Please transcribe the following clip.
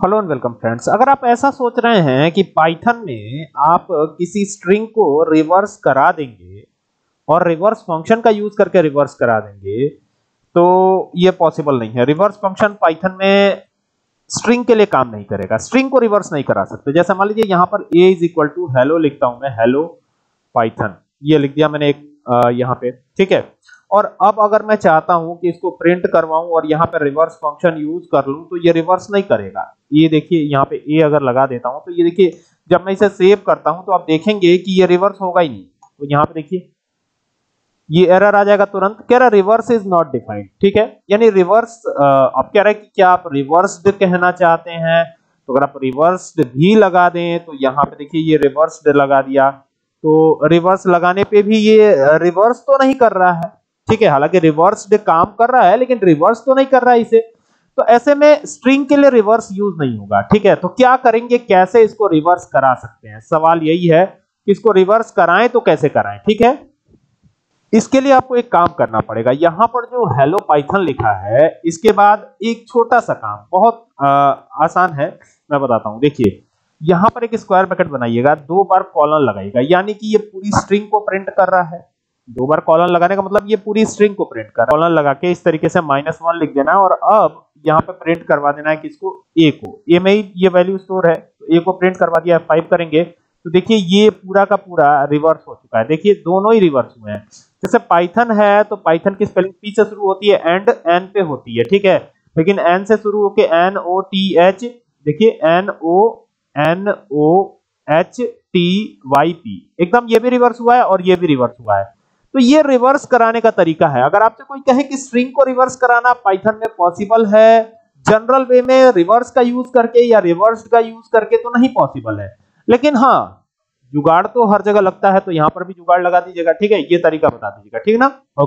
Hello and welcome friends अगर आप ऐसा सोच रहे हैं कि पाइथन में आप किसी स्ट्रिंग को रिवर्स करा देंगे और रिवर्स फ़ंक्शन का यूज़ करके रिवर्स करा देंगे तो ये पॉसिबल नहीं है। रिवर्स फ़ंक्शन पाइथन में स्ट्रिंग के लिए काम नहीं करेगा। स्ट्रिंग को रिवर्स नहीं करा सकते। जैसे मान लीजिए यहाँ पर A is equal to hello लिखता हूँ मैं हेलो पाइथन ये लिख दिया मैंने एक यहाँ पे। ठीक है? और अब अगर मैं चाहता हूँ कि इसको प्रिंट करवाऊं और यहाँ पे रिवर्स फ़ंक्शन यूज़ कर लूँ तो ये रिवर्स नहीं करेगा। ये देखिए, यहाँ पे ए अगर लगा देता हूँ तो ये देखिए, जब मैं इसे सेव करता हूँ तो आप देखेंगे कि ये रिवर्स होगा ही नहीं। तो यहाँ पे देखिए, ये एरर आ जाएगा तुरंत। कह रहा रिवर्स इज़ नॉट डिफाइंड ठीक है? यानी रिवर्स आप कह रहे हैं कि क्या आप रिवर्स्ड कहना चाहते हैं? तो अगर आप रिवर्स्ड भी लगा दें तो यहाँ पे देखिए, ये रिवर्स्ड लगा दिया। तो रिवर्स लगाने पे भी ये रिवर्स तो नहीं कर रहा है। ठीक है हालाँकि रिवर्स काम कर रहा है लेकिन रिवर्स तो नहीं कर रहा है इसे। तो ऐसे में स्ट्रिंग के लिए रिवर्स यूज़ नहीं होगा ठीक है? तो क्या करेंगे कैसे इसको रिवर्स करा सकते हैं? सवाल यही है कि इसको रिवर्स कराएँ तो कैसे कराएँ ठीक है? इसके लिए आपको एक काम करना पड़ेगा। यहाँ पर जो हेलो पाइथन लिखा है इसके बाद एक छोटा सा काम बहुत आ, आसान है मैं बताता हूँ। देखिए यहाँ पर एक स्क्वायर ब्रैकेट बनाइएगा दो बार कॉलन लगाइएगा यानी कि ये पूरी स्ट्रिंग को प्रिंट कर रहा है। दो बार कॉलन लगाने का मतलब ये पूरी स्ट्रिंग को प्रिंट कर कॉलन लगा के इस तरीके से माइनस वन लिख देना और अब यहाँ पे प्रिंट करवा देना है किसको? ए को। ए में ही ये वैल्यू स्टोर है। तो ए को प्रिंट करवा दिया फाइव करेंगे। तो देखिए ये पूरा का पूरा रिवर्स हो चुका है। देखिए दोनों ही रिवर्स हुए हैं। जैसे पाइथन है तो पाइथन की स्पेलिंग पी से शुरू होती है एंड एन पे होती है, ठीक है? लेकिन एन से शुरू होके एन ओ टी एच देखिए N O N O H T Y P एकदम ये भी रिवर्स हुआ है और ये भी रिवर्स हुआ है। तो ये रिवर्स कराने का तरीका है। अगर आपसे कोई कहे कि स्ट्रिंग को रिवर्स कराना पाइथन में पॉसिबल है जनरल वे में रिवर्स का यूज़ करके या रिवर्स का यूज़ करके तो नहीं पॉसिबल है। लेकिन हाँ जुगाड़ तो हर जगह लगता है तो यहाँ पर भी जुगाड़ लगा दीजिएगा। ठीक है, ये तरीका बता दीजिएगा। ठीक ना? ओके